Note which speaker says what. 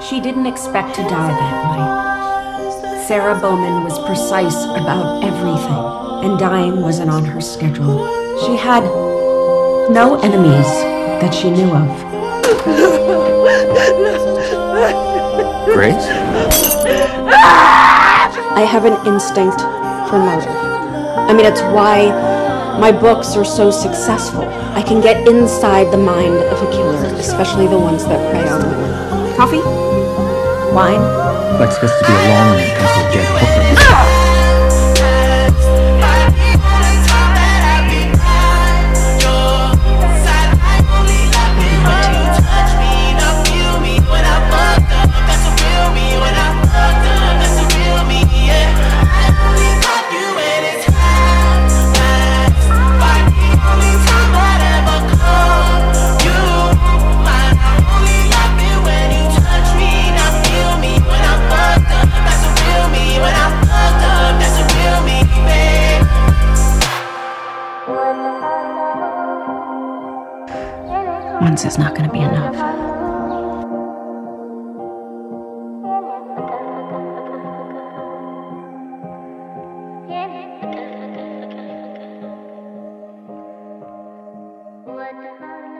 Speaker 1: She didn't expect to die that night. Sarah Bowman was precise about everything, and dying wasn't on her schedule. She had no enemies that she knew of.
Speaker 2: Grace?
Speaker 1: I have an instinct for murder. I mean, it's why my books are so successful. I can get inside the mind of a killer, especially the ones that prey on women. Coffee? Wine?
Speaker 2: Lex gets to be alone when it comes.
Speaker 1: Once is not going to be enough.
Speaker 3: What